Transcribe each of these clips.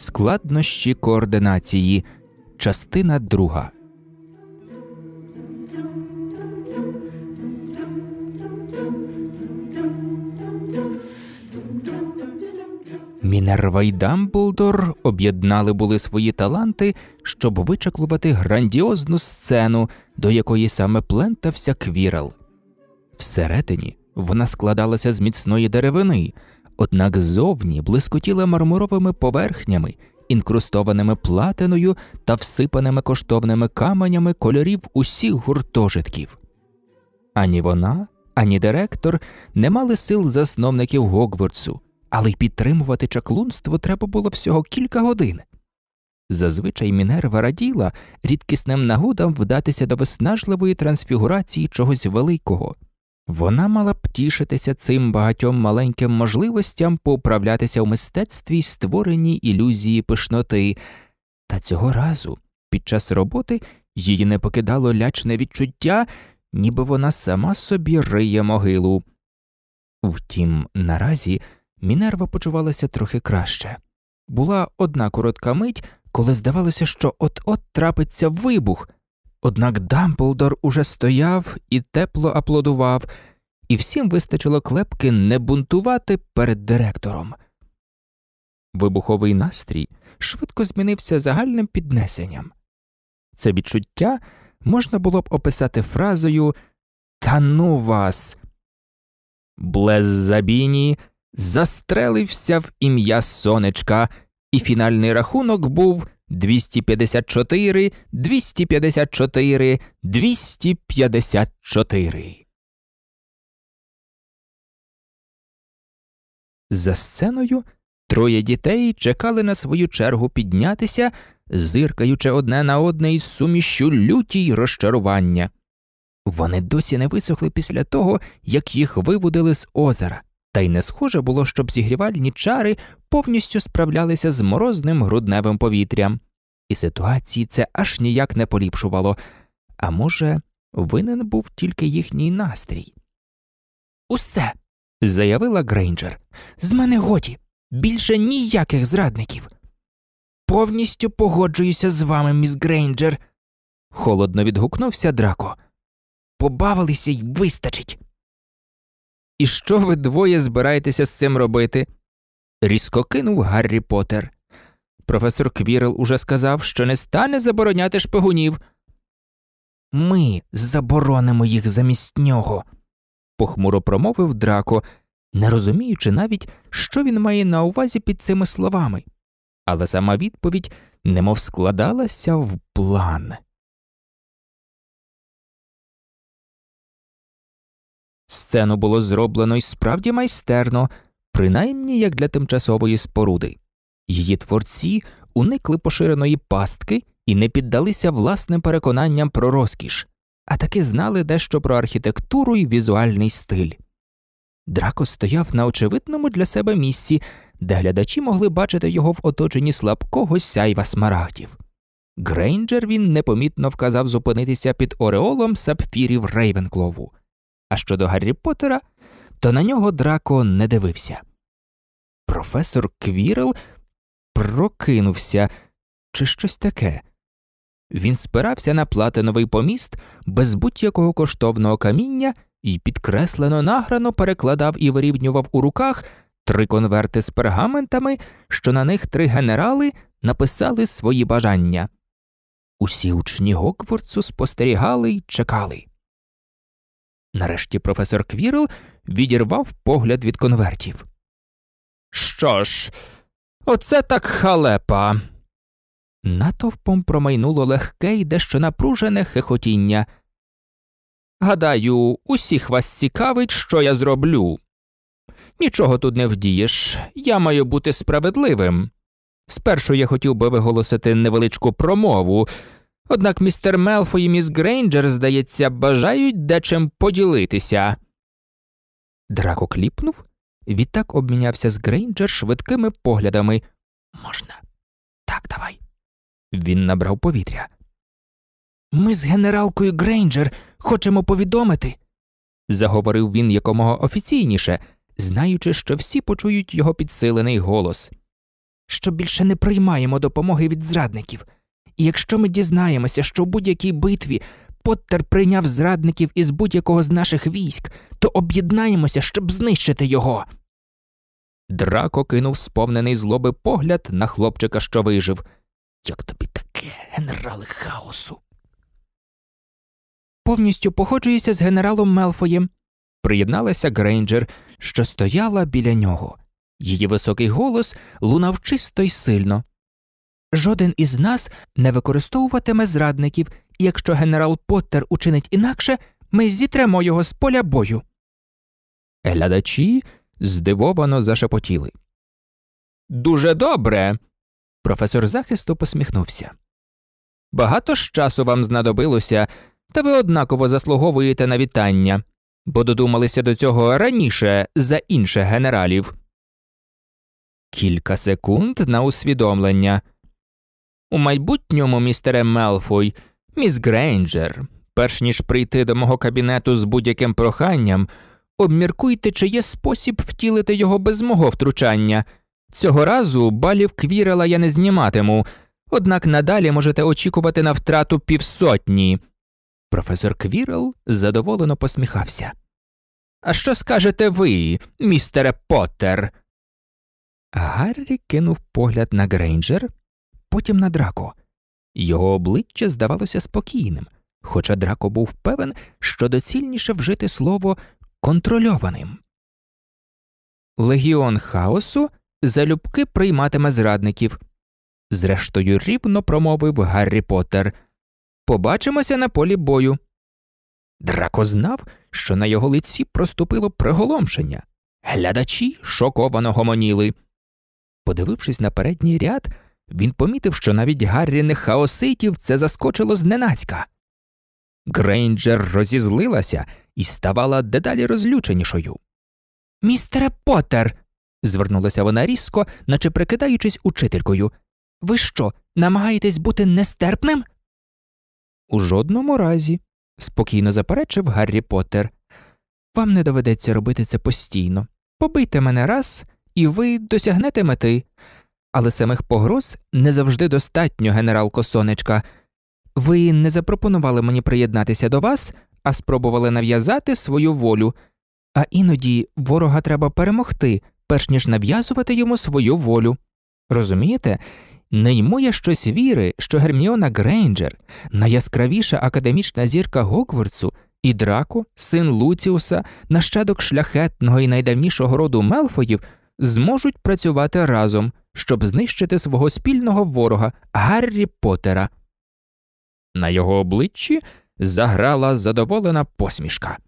Складнощі координації. Частина 2. Мінерва й Дамблдор об'єднали були свої таланти, щоб вичаклувати грандіозну сцену, до якої саме плентався квірел. Всередині вона складалася з міцної деревини, однак ззовні блискотіла мармуровими поверхнями, інкрустованими платиною та всипаними коштовними каменями кольорів усіх гуртожитків. Ані вона, ані директор не мали сил засновників Гогвардсу, але й підтримувати чаклунство треба було всього кілька годин. Зазвичай Мінерва раділа рідкісним нагодам вдатися до виснажливої трансфігурації чогось великого. Вона мала б тішитися цим багатьом маленьким можливостям поуправлятися в мистецтві й створенні ілюзії пишноти, та цього разу під час роботи її не покидало лячне відчуття, ніби вона сама собі риє могилу. Втім, наразі Мінерва почувалася трохи краще. Була одна коротка мить, коли здавалося, що от-от трапиться вибух. Однак Дамблдор уже стояв і тепло аплодував, і всім вистачило клепки не бунтувати перед директором. Вибуховий настрій швидко змінився загальним піднесенням. Це відчуття можна було б описати фразою Та ну вас. Блез Забіні застрелився в ім'я сонечка, і фінальний рахунок був 254, 254, 254. За сценою троє дітей чекали на свою чергу піднятися, зиркаючи одне на одне із сумішю люті й розчарування. Вони досі не висохли після того, як їх виводили з озера, та й не схоже було, щоб зігрівальні чари повністю справлялися з морозним грудневим повітрям, і ситуації це аж ніяк не поліпшувало, а може, винен був тільки їхній настрій. Усе заявила Грейнджер. З мене годі, більше ніяких зрадників. Повністю погоджуюся з вами, міс Грейнджер, холодно відгукнувся Драко. Побавилися й вистачить. І що ви двоє збираєтеся з цим робити? різко кинув Гаррі Поттер. Професор Квірел уже сказав, що не стане забороняти шпигунів. Ми заборонимо їх замість нього похмуро промовив Драко, не розуміючи навіть, що він має на увазі під цими словами, але сама відповідь немов складалася в план. Сцену було зроблено й справді майстерно, принаймні як для тимчасової споруди. Її творці уникли поширеної пастки і не піддалися власним переконанням про розкіш а таки знали дещо про архітектуру і візуальний стиль. Драко стояв на очевидному для себе місці, де глядачі могли бачити його в оточенні слабкого сяйва смарагдів. Грейнджер він непомітно вказав зупинитися під ореолом сапфірів Рейвенклову, а щодо Гаррі Поттера, то на нього Драко не дивився. Професор Квірел прокинувся чи щось таке. Він спирався на платиновий поміст без будь-якого коштовного каміння і підкреслено награно перекладав і вирівнював у руках три конверти з пергаментами, що на них три генерали написали свої бажання. Усі учні Гокворцу спостерігали й чекали. Нарешті професор Квірл відірвав погляд від конвертів. Що ж, оце так халепа. Натовпом промайнуло легке й дещо напружене хихотіння. Гадаю, усіх вас цікавить, що я зроблю. Нічого тут не вдієш, я маю бути справедливим. Спершу я хотів би виголосити невеличку промову, однак містер Мелфой і міс Грейнджер, здається, бажають дечим поділитися. Драко кліпнув, відтак обмінявся з Грейнджер швидкими поглядами. Можна. Так, давай. Він набрав повітря. Ми з генералкою Грейнджер хочемо повідомити, заговорив він якомога офіційніше, знаючи, що всі почують його підсилений голос, що більше не приймаємо допомоги від зрадників, і якщо ми дізнаємося, що в будь-якій битві Поттер прийняв зрадників із будь-якого з наших військ, то об'єднаємося, щоб знищити його. Драко кинув сповнений злоби погляд на хлопчика, що вижив. Як тобі таке, генерале хаосу? Повністю погоджуюся з генералом Мелфоєм, приєдналася Грейнджер, що стояла біля нього. Її високий голос лунав чисто й сильно. Жоден із нас не використовуватиме зрадників, і якщо генерал Поттер учинить інакше, ми зітремо його з поля бою. Глядачі здивовано зашепотіли. Дуже добре. Професор захисту посміхнувся. Багато ж часу вам знадобилося, та ви однаково заслуговуєте на вітання, бо додумалися до цього раніше за інших генералів. Кілька секунд на усвідомлення. У майбутньому, містере Мелфой, міс Грейнджер, перш ніж прийти до мого кабінету з будь-яким проханням, обміркуйте, чи є спосіб втілити його без мого втручання. Цього разу балів квірела я не зніматиму, однак надалі можете очікувати на втрату півсотні. Професор Квірел задоволено посміхався. А що скажете ви, містере Поттер?» Гаррі кинув погляд на Грейнджер, потім на драко. Його обличчя здавалося спокійним, хоча драко був певен, що доцільніше вжити слово контрольованим. Легіон хаосу залюбки прийматиме зрадників. Зрештою, рівно промовив Гаррі Поттер. Побачимося на полі бою. Драко знав, що на його лиці проступило приголомшення. Глядачі шоковано гомоніли. Подивившись на передній ряд, він помітив, що навіть Гарріних хаоситів це заскочило зненацька. Грейнджер розізлилася і ставала дедалі розлюченішою. Містере Поттер!» – звернулася вона різко, наче прикидаючись учителькою. Ви що, намагаєтесь бути нестерпним? У жодному разі, спокійно заперечив Гаррі Поттер. Вам не доведеться робити це постійно. Побийте мене раз, і ви досягнете мети. Але самих погроз не завжди достатньо, генералко сонечка. Ви не запропонували мені приєднатися до вас, а спробували нав'язати свою волю. А іноді ворога треба перемогти, перш ніж нав'язувати йому свою волю. Розумієте? Не йму я щось віри, що Герміона Грейнджер, найяскравіша академічна зірка Гогвардсу, і Драко, син Луціуса, нащадок шляхетного і найдавнішого роду Мелфоїв, зможуть працювати разом, щоб знищити свого спільного ворога Гаррі Поттера. На його обличчі заграла задоволена посмішка.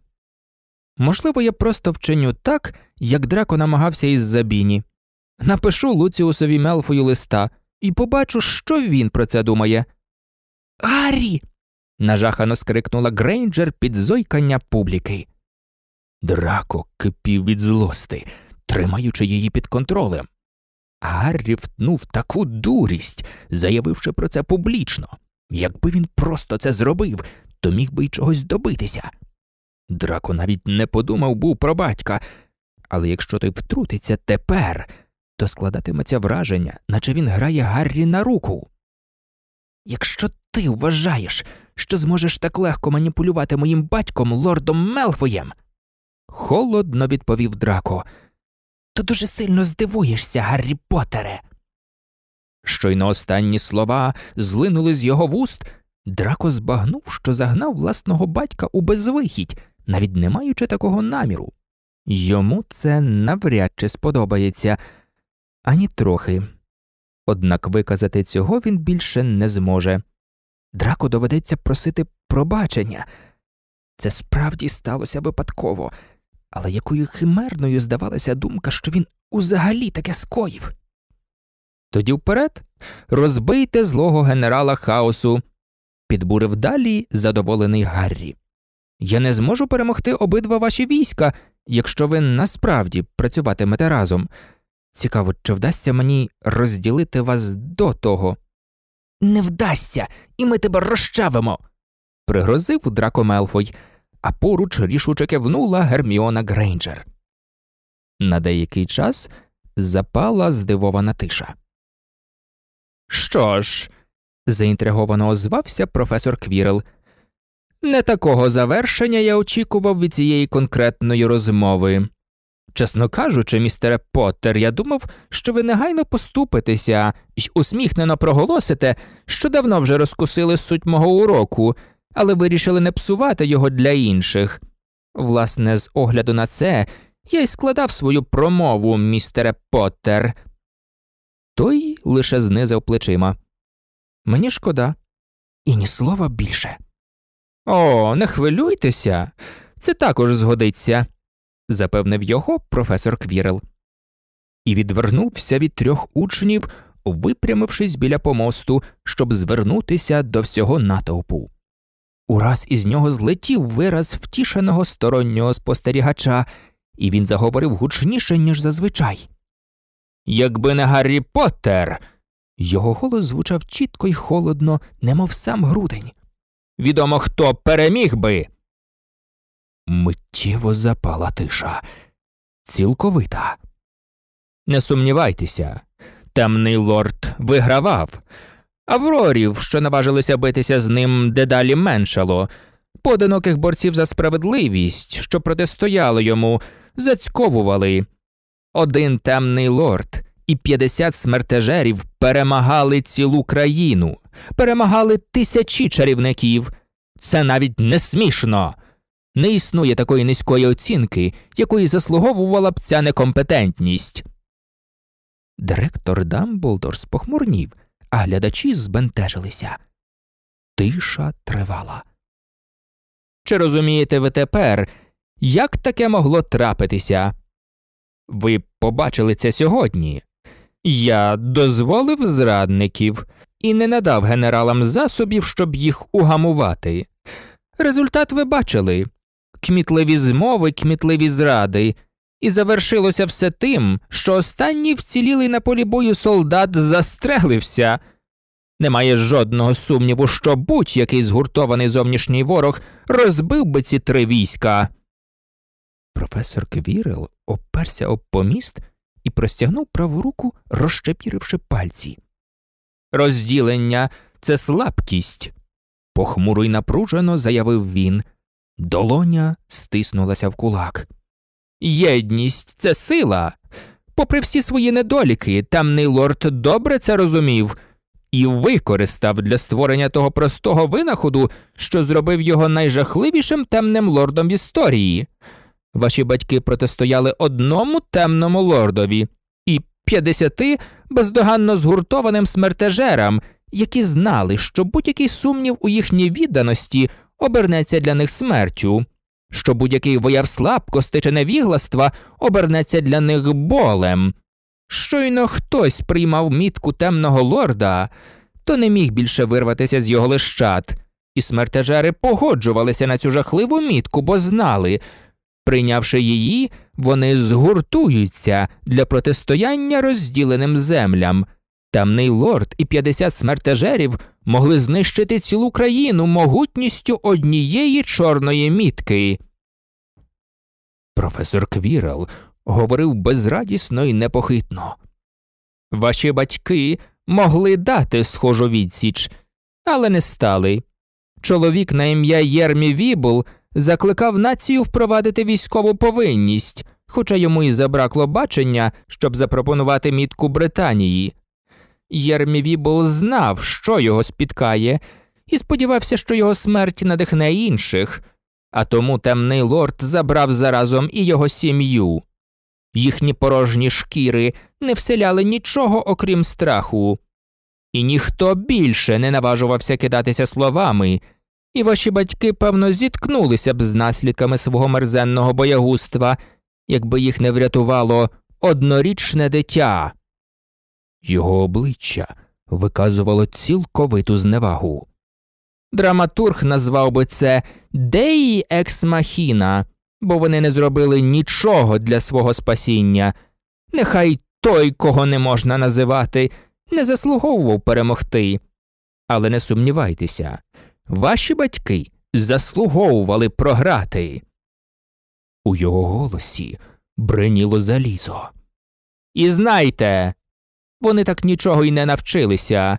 Можливо, я просто вчиню так, як драко намагався із Забіні. Напишу Луціусові Мелфою листа і побачу, що він про це думає. Гаррі. нажахано скрикнула Грейнджер під зойкання публіки. Драко кипів від злости, тримаючи її під контролем. Гаррі втнув таку дурість, заявивши про це публічно. Якби він просто це зробив, то міг би й чогось добитися. Драко навіть не подумав був про батька, але якщо той втрутиться тепер, то складатиметься враження, наче він грає Гаррі на руку. Якщо ти вважаєш, що зможеш так легко маніпулювати моїм батьком лордом Мелфоєм, холодно відповів Драко, то дуже сильно здивуєшся, Гаррі Поттере. Щойно останні слова злинули з його вуст, Драко збагнув, що загнав власного батька у безвихідь, навіть не маючи такого наміру. Йому це навряд чи сподобається ані трохи. Однак виказати цього він більше не зможе. Драко доведеться просити пробачення. Це справді сталося випадково, але якою химерною здавалася думка, що він узагалі таке скоїв. Тоді вперед розбийте злого генерала хаосу, підбурив далі задоволений Гаррі. Я не зможу перемогти обидва ваші війська, якщо ви насправді працюватимете разом. Цікаво, чи вдасться мені розділити вас до того. Не вдасться, і ми тебе розчавимо. пригрозив Драко Мелфой, а поруч рішуче кивнула Герміона Грейнджер. На деякий час запала здивована тиша. Що ж, заінтриговано озвався професор Квірел. Не такого завершення я очікував від цієї конкретної розмови. Чесно кажучи, містере Поттер, я думав, що ви негайно поступитеся й усміхнено проголосите, що давно вже розкусили суть мого уроку, але вирішили не псувати його для інших. Власне, з огляду на це я й складав свою промову, містере Поттер. Той лише знизив плечима. Мені шкода, і ні слова більше. О, не хвилюйтеся, це також згодиться, запевнив його професор Квірел. І відвернувся від трьох учнів, випрямившись біля помосту, щоб звернутися до всього натовпу. Ураз із нього злетів вираз втішеного стороннього спостерігача, і він заговорив гучніше, ніж зазвичай. Якби не Гаррі Поттер!» Його голос звучав чітко й холодно, немов сам грудень. Відомо, хто переміг би. Миттєво запала тиша. Цілковита. Не сумнівайтеся, темний лорд вигравав. Аврорів, що наважилися битися з ним дедалі меншало, поодиноких борців за справедливість, що протистояли йому, зацьковували. Один темний лорд і 50 смертежерів перемагали цілу країну, перемагали тисячі чарівників. Це навіть не смішно. Не існує такої низької оцінки, якої заслуговувала б ця некомпетентність. Директор Дамблдор спохмурнів, а глядачі збентежилися. Тиша тривала. Чи розумієте ви тепер, як таке могло трапитися? Ви побачили це сьогодні. Я дозволив зрадників і не надав генералам засобів, щоб їх угамувати. Результат ви бачили кмітливі змови, кмітливі зради, і завершилося все тим, що останній вцілілий на полі бою солдат застрелився. Немає жодного сумніву, що будь-який згуртований зовнішній ворог розбив би ці три війська. Професор Квірел оперся об поміст і простягнув праву руку, розщепіривши пальці. Розділення це слабкість, похмуро й напружено заявив він. Долоня стиснулася в кулак. Єдність це сила. Попри всі свої недоліки, темний лорд добре це розумів і використав для створення того простого винаходу, що зробив його найжахливішим темним лордом в історії. Ваші батьки протистояли одному темному лордові і п'ятдесяти бездоганно згуртованим смертежерам, які знали, що будь-який сумнів у їхній відданості обернеться для них смертю, що будь-який вояв слабкости чи невігластва обернеться для них болем. Щойно хтось приймав мітку темного лорда, то не міг більше вирватися з його лищат, і смертежери погоджувалися на цю жахливу мітку, бо знали, Прийнявши її, вони згуртуються для протистояння розділеним землям. Темний лорд і 50 смертежерів могли знищити цілу країну могутністю однієї чорної мітки. Професор Квірел говорив безрадісно і непохитно. Ваші батьки могли дати схожу відсіч, але не стали. Чоловік на ім'я Єрмі Вібл закликав націю впровадити військову повинність, хоча йому й забракло бачення, щоб запропонувати мітку Британії. Єрмі Вібл знав, що його спіткає, і сподівався, що його смерть надихне інших, а тому темний лорд забрав заразом і його сім'ю. Їхні порожні шкіри не вселяли нічого окрім страху, і ніхто більше не наважувався кидатися словами і ваші батьки, певно, зіткнулися б з наслідками свого мерзенного боягузтва, якби їх не врятувало однорічне дитя. Його обличчя виказувало цілковиту зневагу. Драматург назвав би це Деї екс махіна, бо вони не зробили нічого для свого спасіння. Нехай той, кого не можна називати, не заслуговував перемогти. Але не сумнівайтеся, ваші батьки заслуговували програти. У його голосі бриніло залізо. І знайте, вони так нічого й не навчилися.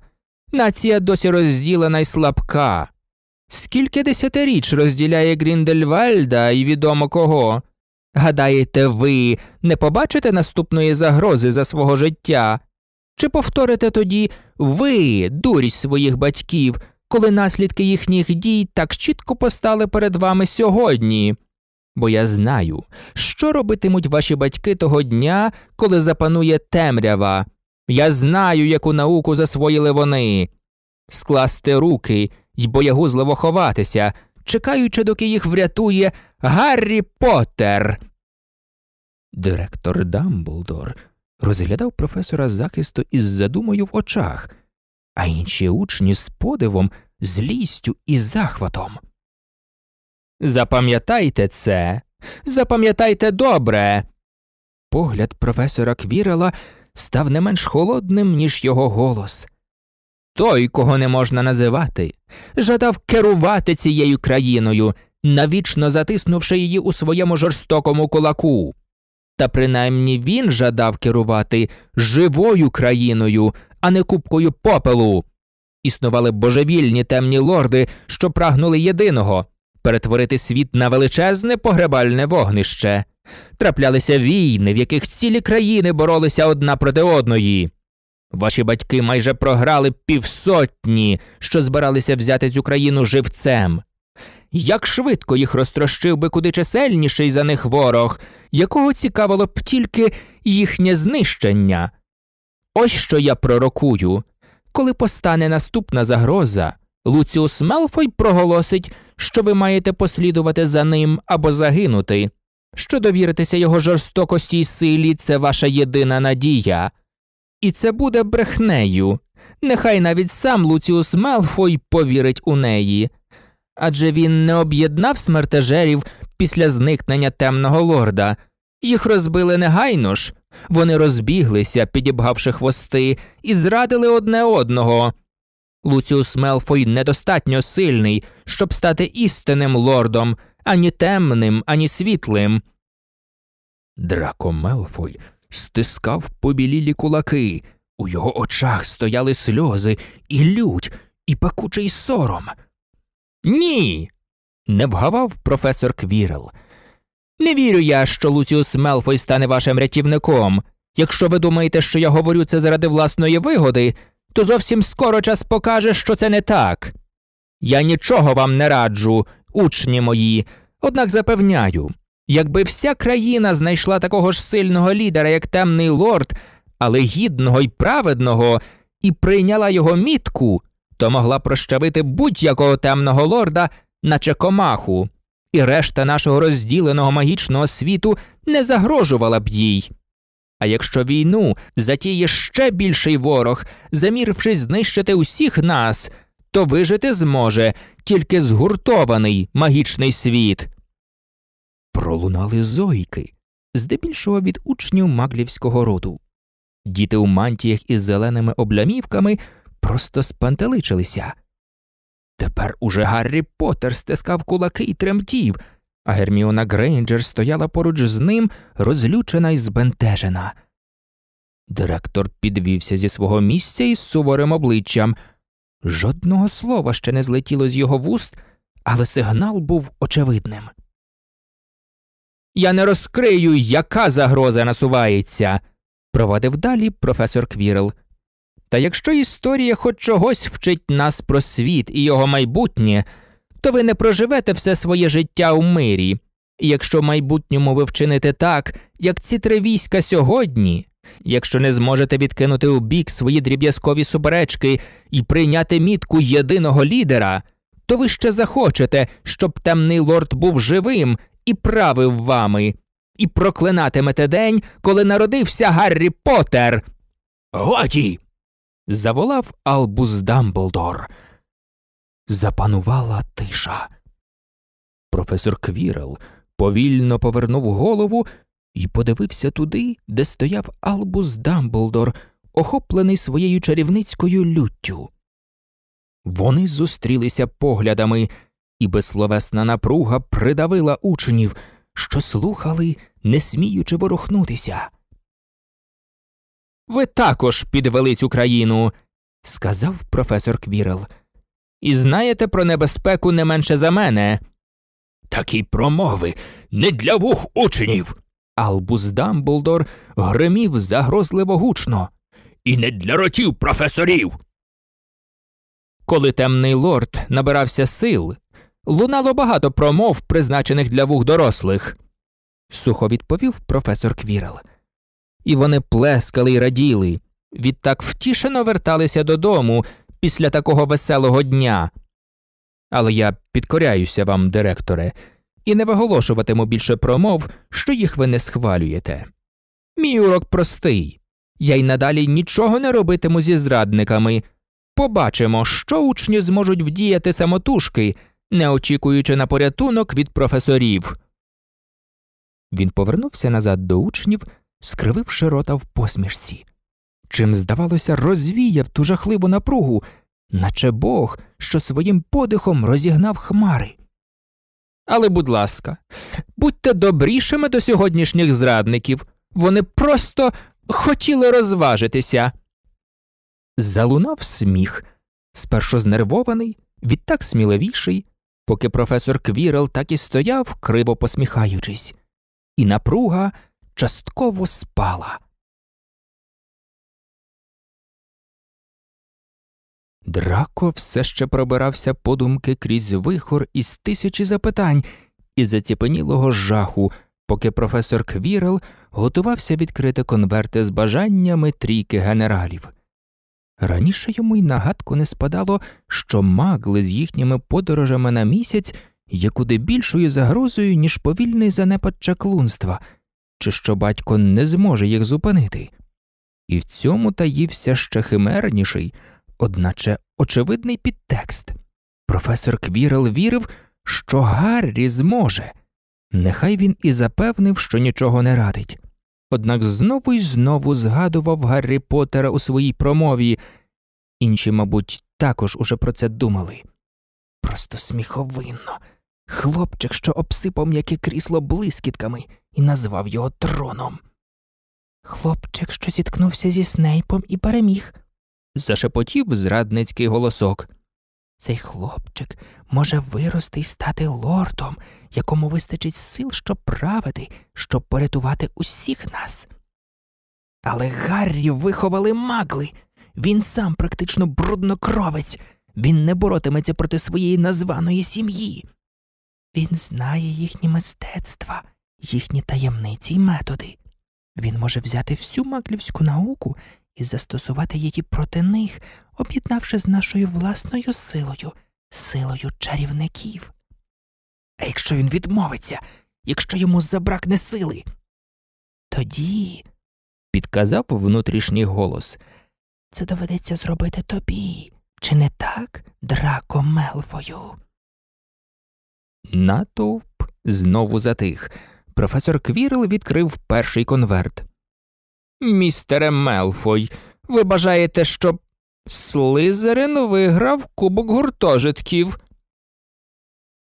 Нація досі розділена й слабка. Скільки десятиріч розділяє Гріндельвальда і відомо кого? Гадаєте, ви не побачите наступної загрози за свого життя? Чи повторите тоді ви дурість своїх батьків, коли наслідки їхніх дій так чітко постали перед вами сьогодні? Бо я знаю, що робитимуть ваші батьки того дня, коли запанує темрява. Я знаю, яку науку засвоїли вони скласти руки й боягузливо ховатися, чекаючи, доки їх врятує Гаррі Поттер. Директор Дамблдор розглядав професора захисту із задумою в очах, а інші учні з подивом, злістю і захватом. Запам'ятайте це, запам'ятайте добре. Погляд професора Квірела став не менш холодним, ніж його голос. Той, кого не можна називати, жадав керувати цією країною, навічно затиснувши її у своєму жорстокому кулаку. Та принаймні він жадав керувати живою країною, а не купкою попелу. Існували божевільні темні лорди, що прагнули єдиного перетворити світ на величезне погребальне вогнище. Траплялися війни, в яких цілі країни боролися одна проти одної. Ваші батьки майже програли півсотні, що збиралися взяти цю країну живцем. Як швидко їх розтрощив би куди чисельніший за них ворог, якого цікавило б тільки їхнє знищення. Ось що я пророкую. Коли постане наступна загроза, Луціус Мелфой проголосить, що ви маєте послідувати за ним або загинути, що довіритися його жорстокості й силі це ваша єдина надія. І це буде брехнею. Нехай навіть сам Луціус Мелфой повірить у неї. Адже він не об'єднав смертежерів після зникнення темного лорда. Їх розбили негайно ж, вони розбіглися, підібгавши хвости, і зрадили одне одного. Луціус Мелфой недостатньо сильний, щоб стати істинним лордом, ані темним, ані світлим. Драко Мелфой стискав побілілі кулаки, у його очах стояли сльози, і лють, і пекучий сором. Ні. не вгавав професор Квірел. Не вірю я, що Луціус Мелфой стане вашим рятівником. Якщо ви думаєте, що я говорю це заради власної вигоди, то зовсім скоро час покаже, що це не так. Я нічого вам не раджу, учні мої, однак запевняю, якби вся країна знайшла такого ж сильного лідера, як темний лорд, але гідного й праведного, і прийняла його мітку, то могла прощавити будь-якого темного лорда, наче комаху, і решта нашого розділеного магічного світу не загрожувала б їй. А якщо війну затіє ще більший ворог, замірившись знищити усіх нас, то вижити зможе тільки згуртований магічний світ. Пролунали зойки, здебільшого від учнів маглівського роду. Діти у мантіях із зеленими облямівками просто спантеличилися. Тепер уже Гаррі Поттер стискав кулаки й тремтів, а Герміона Грейнджер стояла поруч з ним, розлючена й збентежена. Директор підвівся зі свого місця із суворим обличчям. Жодного слова ще не злетіло з його вуст, але сигнал був очевидним. Я не розкрию, яка загроза насувається, провадив далі професор Квірл. Та якщо історія хоч чогось вчить нас про світ і його майбутнє, то ви не проживете все своє життя у мирі, і якщо в майбутньому ви вчините так, як ці три війська сьогодні, якщо не зможете відкинути у бік свої дріб'язкові суперечки і прийняти мітку єдиного лідера, то ви ще захочете, щоб темний лорд був живим і правив вами, і проклинатимете день, коли народився Гаррі Поттер, Годі. заволав Албус Дамблдор. Запанувала тиша. Професор Квірел повільно повернув голову і подивився туди, де стояв Албус Дамблдор, охоплений своєю чарівницькою люттю. Вони зустрілися поглядами, і безсловесна напруга придавила учнів, що слухали, не сміючи ворухнутися. Ви також підвели цю країну, сказав професор Квірел, і знаєте про небезпеку не менше за мене. Такі промови не для вух учнів. Албус Дамблдор гримів загрозливо гучно. І не для ротів професорів. Коли темний лорд набирався сил, лунало багато промов, призначених для вух дорослих, сухо відповів професор Квірел. І вони плескали й раділи, відтак втішено верталися додому після такого веселого дня. Але я підкоряюся вам, директоре, і не виголошуватиму більше промов, що їх ви не схвалюєте. Мій урок простий я й надалі нічого не робитиму зі зрадниками. Побачимо, що учні зможуть вдіяти самотужки, не очікуючи на порятунок від професорів. Він повернувся назад до учнів, скрививши рота в посмішці. Чим, здавалося, розвіяв ту жахливу напругу, наче Бог, що своїм подихом розігнав хмари. Але, будь ласка, будьте добрішими до сьогоднішніх зрадників, вони просто хотіли розважитися. Залунав сміх, спершу знервований, відтак сміливіший, поки професор Квірел так і стояв, криво посміхаючись, і напруга частково спала. Драко все ще пробирався подумки крізь вихор із тисячі запитань і заціпенілого жаху, поки професор Квірел готувався відкрити конверти з бажаннями трійки генералів. Раніше йому й нагадку не спадало, що магли з їхніми подорожами на місяць є куди більшою загрозою, ніж повільний занепад чаклунства, чи що батько не зможе їх зупинити. І в цьому таївся ще химерніший, одначе очевидний підтекст. Професор Квірел вірив, що Гаррі зможе, нехай він і запевнив, що нічого не радить. Однак знову й знову згадував Гаррі Поттера у своїй промові, інші, мабуть, також уже про це думали. Просто сміховинно. Хлопчик, що обсипав м'яке крісло блискітками і назвав його троном. Хлопчик, що зіткнувся зі снейпом і переміг, зашепотів зрадницький голосок. Цей хлопчик може вирости і стати лордом, якому вистачить сил, щоб правити, щоб порятувати усіх нас. Але Гаррі виховали магли. Він сам практично бруднокровець, він не боротиметься проти своєї названої сім'ї. Він знає їхні мистецтва, їхні таємниці й методи. Він може взяти всю маклівську науку і застосувати її проти них, об'єднавши з нашою власною силою, силою чарівників. А якщо він відмовиться, якщо йому забракне сили, тоді, підказав внутрішній голос, це доведеться зробити тобі, чи не так, драко Мелфою? Натовп знову затих. Професор Квірл відкрив перший конверт. Містере Мелфой, ви бажаєте, щоб Слизерин виграв кубок гуртожитків.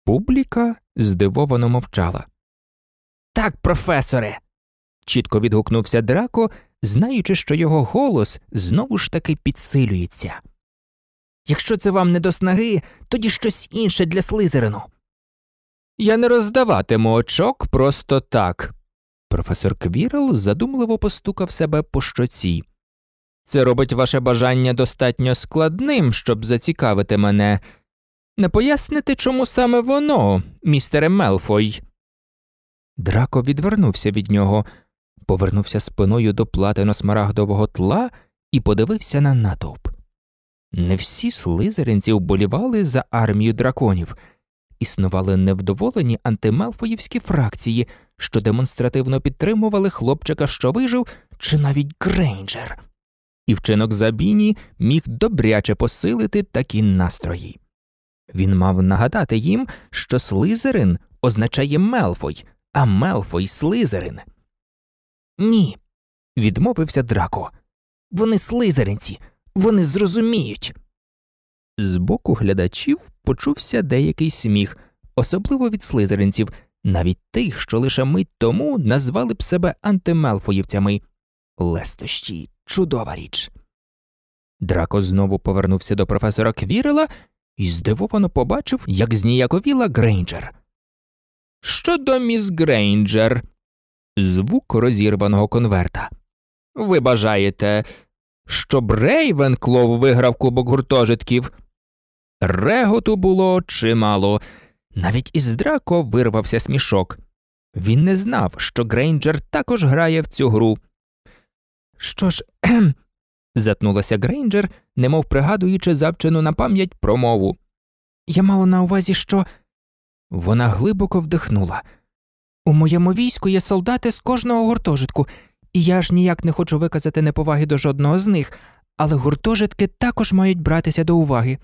Публіка здивовано мовчала. Так, професоре. чітко відгукнувся Драко, знаючи, що його голос знову ж таки підсилюється. Якщо це вам не до снаги, тоді щось інше для слизерину. Я не роздаватиму очок просто так. Професор Квірл задумливо постукав себе по щоці. Це робить ваше бажання достатньо складним, щоб зацікавити мене. Не поясните, чому саме воно, містере Мелфой. Драко відвернувся від нього, повернувся спиною до платино смарагдового тла і подивився на натовп. Не всі слизеринці вболівали за армію драконів, існували невдоволені антимелфоївські фракції, що демонстративно підтримували хлопчика, що вижив, чи навіть Грейнджер і вчинок Забіні міг добряче посилити такі настрої. Він мав нагадати їм, що Слизерин означає Мелфой, а Мелфой Слизерин. Ні, відмовився Драко. Вони слизеринці, вони зрозуміють. З боку глядачів почувся деякий сміх, особливо від слизеринців, навіть тих, що лише мить тому назвали б себе антимелфоївцями. Лестощі, чудова річ. Драко знову повернувся до професора Квірела і здивовано побачив, як зніяковіла Грейнджер. Щодо міс Грейнджер, звук розірваного конверта. Ви бажаєте, щоб Рейвенклов виграв кубок гуртожитків? Реготу було чимало. Навіть із драко вирвався смішок. Він не знав, що Грейнджер також грає в цю гру. Що ж, затнулася Грейнджер, немов пригадуючи завчену на пам'ять промову. Я мала на увазі, що. Вона глибоко вдихнула. У моєму війську є солдати з кожного гуртожитку, і я ж ніяк не хочу виказати неповаги до жодного з них, але гуртожитки також мають братися до уваги.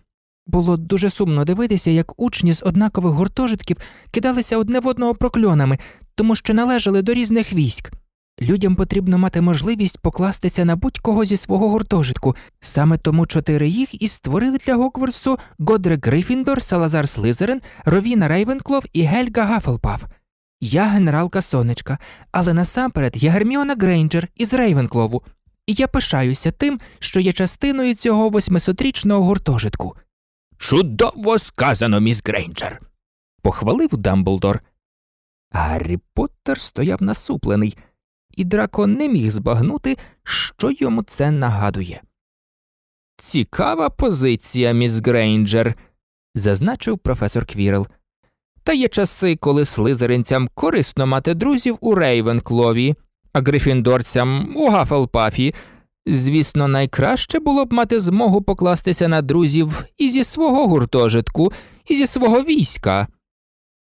Було дуже сумно дивитися, як учні з однакових гуртожитків кидалися одне в одного прокльонами, тому що належали до різних військ. Людям потрібно мати можливість покластися на будь-кого зі свого гуртожитку. Саме тому чотири їх і створили для Гокворсу Годрек Грифіндор, Салазар Слизерин, Ровіна Рейвенклов і Гельга Гафелпаф. Я генералка сонечка, але насамперед я Герміона Грейнджер із Рейвенклову, і я пишаюся тим, що є частиною цього восьмисотрічного гуртожитку. Чудово сказано, міс Грейнджер. похвалив Дамблдор. Гаррі Поттер стояв насуплений, і драко не міг збагнути, що йому це нагадує. Цікава позиція, міс Грейнджер, зазначив професор Квірел. Та є часи, коли слизеринцям корисно мати друзів у Рейвенклові, а грифіндорцям у Гафелпафі. Звісно, найкраще було б мати змогу покластися на друзів і зі свого гуртожитку, і зі свого війська.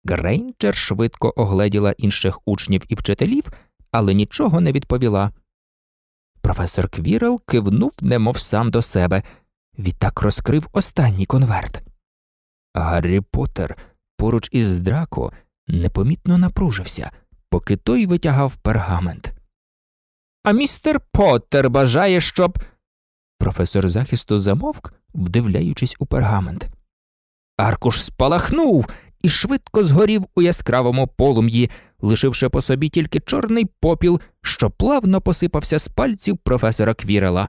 Грейнджер швидко огледіла інших учнів і вчителів, але нічого не відповіла. Професор Квірел кивнув, немов сам до себе, відтак розкрив останній конверт. Гаррі Поттер поруч із Драко непомітно напружився, поки той витягав пергамент. А містер Поттер бажає, щоб. Професор захисту замовк, вдивляючись у пергамент. Аркуш спалахнув і швидко згорів у яскравому полум'ї, лишивши по собі тільки чорний попіл, що плавно посипався з пальців професора Квірела.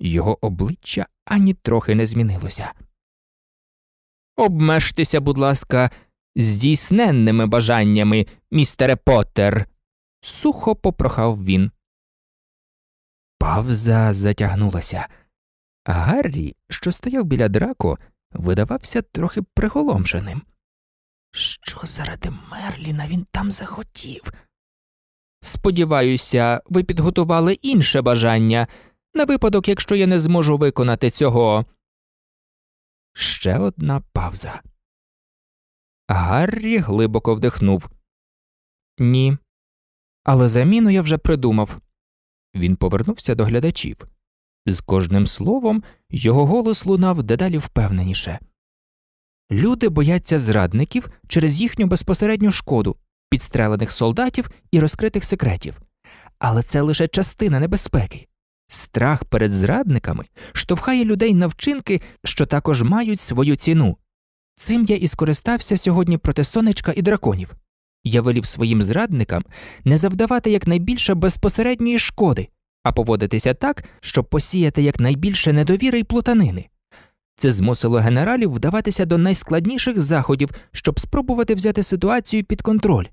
Його обличчя ані трохи не змінилося. Обмежтеся, будь ласка, здійсненними бажаннями, містере Поттер!» – сухо попрохав він. Павза затягнулася, Гаррі, що стояв біля драко, видавався трохи приголомшеним. Що заради Мерліна він там захотів? Сподіваюся, ви підготували інше бажання на випадок, якщо я не зможу виконати цього. Ще одна павза. Гаррі глибоко вдихнув. Ні. Але заміну я вже придумав. Він повернувся до глядачів. З кожним словом його голос лунав дедалі впевненіше. Люди бояться зрадників через їхню безпосередню шкоду, підстрелених солдатів і розкритих секретів. Але це лише частина небезпеки. Страх перед зрадниками штовхає людей на вчинки, що також мають свою ціну. Цим я і скористався сьогодні проти сонечка і драконів. Я велів своїм зрадникам не завдавати якнайбільше безпосередньої шкоди, а поводитися так, щоб посіяти якнайбільше недовіри й плутанини. Це змусило генералів вдаватися до найскладніших заходів, щоб спробувати взяти ситуацію під контроль.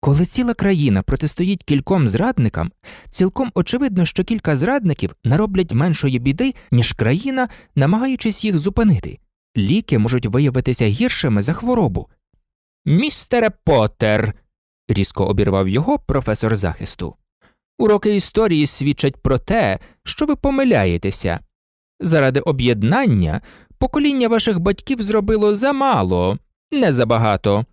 Коли ціла країна протистоїть кільком зрадникам, цілком очевидно, що кілька зрадників нароблять меншої біди, ніж країна, намагаючись їх зупинити. Ліки можуть виявитися гіршими за хворобу. Містере Поттер!» – різко обірвав його професор захисту. Уроки історії свідчать про те, що ви помиляєтеся. Заради об'єднання покоління ваших батьків зробило замало, не забагато.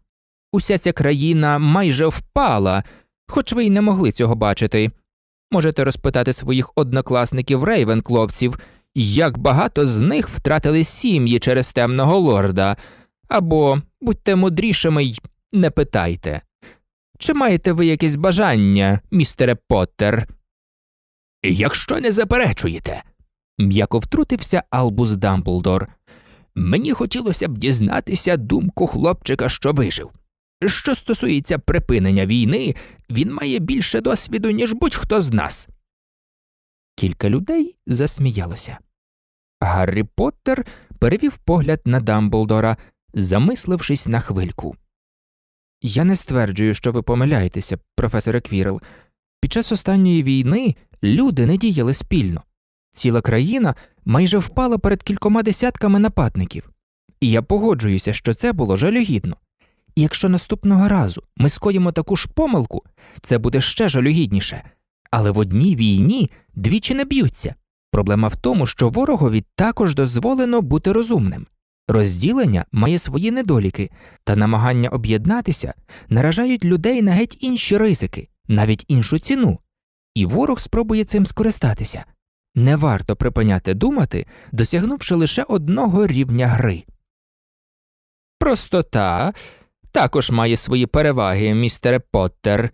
Уся ця країна майже впала, хоч ви й не могли цього бачити. Можете розпитати своїх однокласників рейвенкловців, як багато з них втратили сім'ї через темного лорда, або будьте мудрішими й не питайте. Чи маєте ви якесь бажання, містере Поттер?» Якщо не заперечуєте, м'яко втрутився Албус Дамблдор. Мені хотілося б дізнатися думку хлопчика, що вижив. Що стосується припинення війни, він має більше досвіду, ніж будь-хто з нас. Кілька людей засміялося. Гаррі Поттер перевів погляд на Дамблдора, замислившись на хвильку. Я не стверджую, що ви помиляєтеся, професоре Квірл. Під час останньої війни люди не діяли спільно. Ціла країна майже впала перед кількома десятками нападників, і я погоджуюся, що це було жалюгідно. І якщо наступного разу ми скоїмо таку ж помилку, це буде ще жалюгідніше. Але в одній війні двічі не б'ються. Проблема в тому, що ворогові також дозволено бути розумним. Розділення має свої недоліки, та намагання об'єднатися наражають людей на геть інші ризики, навіть іншу ціну, і ворог спробує цим скористатися. Не варто припиняти думати, досягнувши лише одного рівня гри. Простота також має свої переваги, містере Поттер,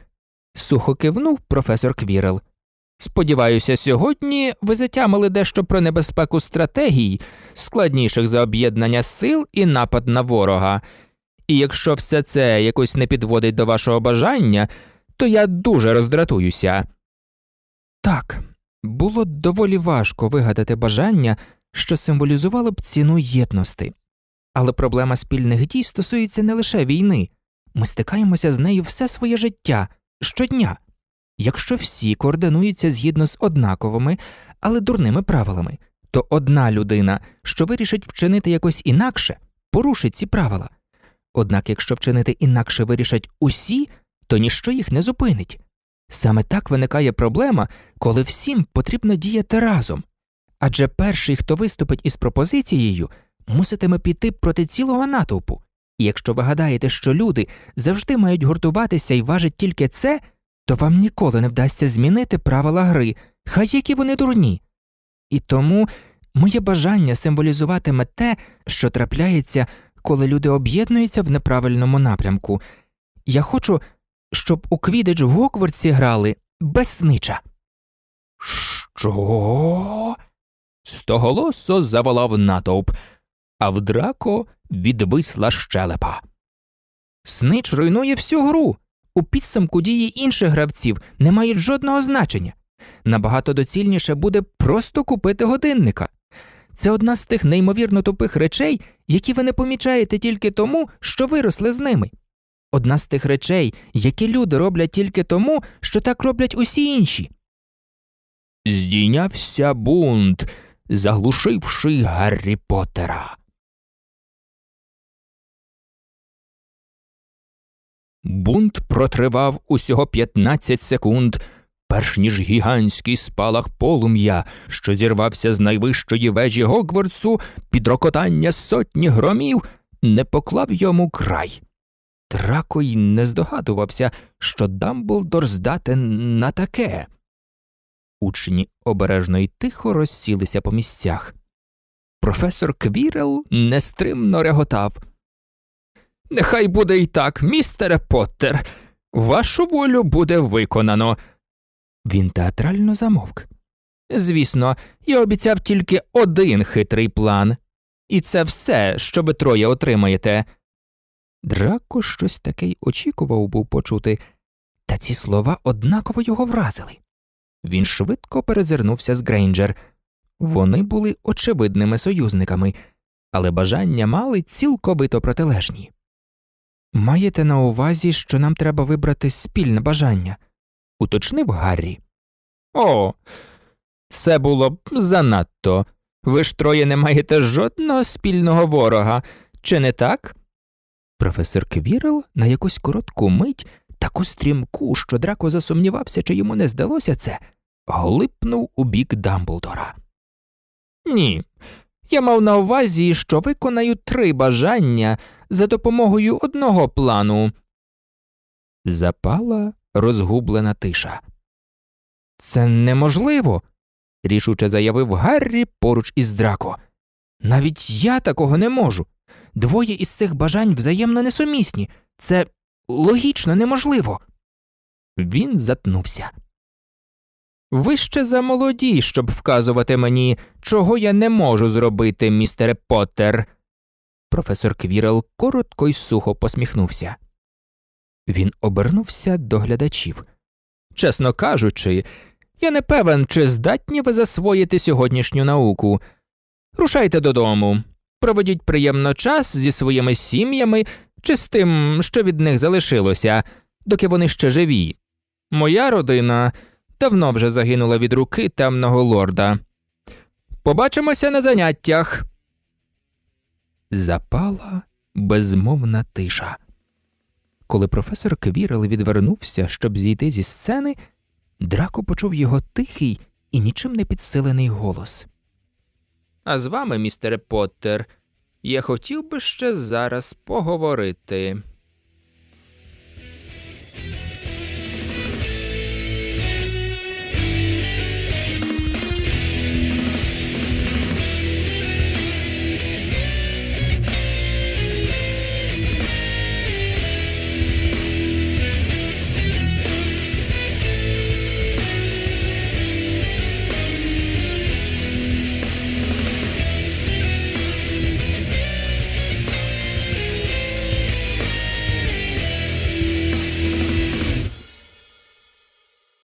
сухо кивнув професор Квірел. Сподіваюся, сьогодні ви затямили дещо про небезпеку стратегій, складніших за об'єднання сил і напад на ворога. І якщо все це якось не підводить до вашого бажання, то я дуже роздратуюся. Так, було доволі важко вигадати бажання, що символізувало б ціну єдності. Але проблема спільних дій стосується не лише війни ми стикаємося з нею все своє життя щодня. Якщо всі координуються згідно з однаковими, але дурними правилами, то одна людина, що вирішить вчинити якось інакше, порушить ці правила. Однак, якщо вчинити інакше вирішать усі, то ніщо їх не зупинить. Саме так виникає проблема, коли всім потрібно діяти разом. Адже перший, хто виступить із пропозицією, муситиме піти проти цілого натовпу. І якщо ви гадаєте, що люди завжди мають гуртуватися і важить тільки це, то вам ніколи не вдасться змінити правила гри, хай які вони дурні. І тому моє бажання символізуватиме те, що трапляється, коли люди об'єднуються в неправильному напрямку. Я хочу, щоб у Квідич в Гоквардсі грали без снича. Що? Стоголосо заволав натовп, а в драко відвисла щелепа. Снич руйнує всю гру. У підсумку дії інших гравців не мають жодного значення. Набагато доцільніше буде просто купити годинника. Це одна з тих неймовірно тупих речей, які ви не помічаєте тільки тому, що виросли з ними. Одна з тих речей, які люди роблять тільки тому, що так роблять усі інші. Здійнявся бунт, заглушивши Гаррі Поттера. Бунт протривав усього 15 секунд, перш ніж гігантський спалах полум'я, що зірвався з найвищої вежі Гогвардсу під рокотання сотні громів, не поклав йому край. Драко й не здогадувався, що Дамблдор здатен на таке. Учні обережно й тихо розсілися по місцях. Професор Квірел нестримно реготав. Нехай буде й так, містере Поттер. Вашу волю буде виконано. Він театрально замовк. Звісно, я обіцяв тільки один хитрий план, і це все, що ви троє отримаєте. Драко щось таке й очікував був почути, та ці слова однаково його вразили. Він швидко перезирнувся з Грейнджер. Вони були очевидними союзниками, але бажання мали цілковито протилежні. Маєте на увазі, що нам треба вибрати спільне бажання, уточнив Гаррі. О, це було б занадто. Ви ж троє не маєте жодного спільного ворога, чи не так? Професор Квірел на якусь коротку мить, таку стрімку, що драко засумнівався, чи йому не здалося це, глипнув у бік Дамблдора. Ні, я мав на увазі, що виконаю три бажання за допомогою одного плану. Запала розгублена тиша. Це неможливо, рішуче заявив Гаррі поруч із Драко. Навіть я такого не можу. Двоє із цих бажань взаємно несумісні. Це логічно неможливо. Він затнувся. Ви ще замолоді, щоб вказувати мені, чого я не можу зробити, містере Поттер». Професор Квірел коротко й сухо посміхнувся. Він обернувся до глядачів. Чесно кажучи, я не певен, чи здатні ви засвоїти сьогоднішню науку. Рушайте додому, проведіть приємно час зі своїми сім'ями чи з тим, що від них залишилося, доки вони ще живі. Моя родина давно вже загинула від руки темного лорда. Побачимося на заняттях. Запала безмовна тиша. Коли професор Квірел відвернувся, щоб зійти зі сцени, Драко почув його тихий і нічим не підсилений голос. А з вами, містере Поттер, я хотів би ще зараз поговорити.